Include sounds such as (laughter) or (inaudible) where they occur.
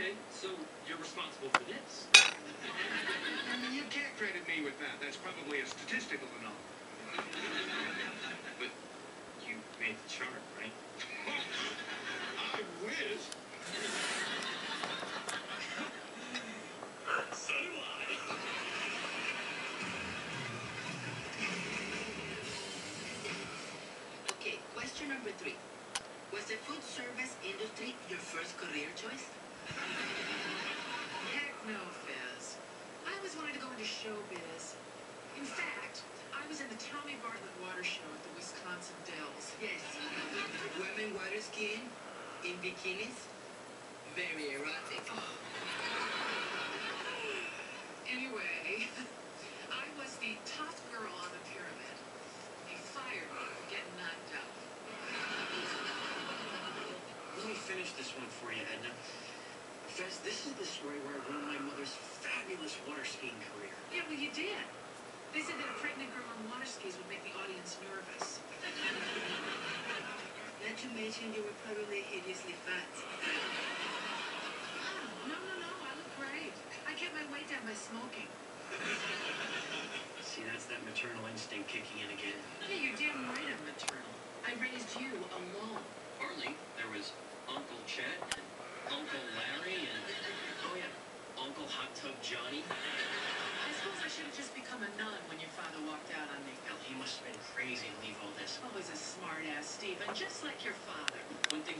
Okay, so you're responsible for this. I mean, You can't credit me with that. That's probably a statistical anomaly. But you made the chart, right? I whiz. So do I. Okay, question number three. Was the food service industry your first career choice? Heck no, Fez. I always wanted to go into showbiz. In fact, I was in the Tommy Bartlett Water Show at the Wisconsin Dells. Yes. Women water skiing in bikinis. Very erotic. Anyway, I was the top girl on the pyramid. They fired me for getting knocked out. Let me finish this one for you, Edna. Fez, this is the story where I ruined my mother's fabulous water skiing career. Yeah, well, you did. They said that a pregnant girl on water skis would make the audience nervous. (laughs) Not to mention you were probably hideously fat. Oh, no, no, no, I look great. I kept my weight down by smoking. (laughs) See, that's that maternal instinct kicking in again. Yeah, you're damn Johnny. I suppose I should have just become a nun when your father walked out on me. Hell, he must have been crazy to leave all this. Always a smart ass, Steven, just like your father. One thing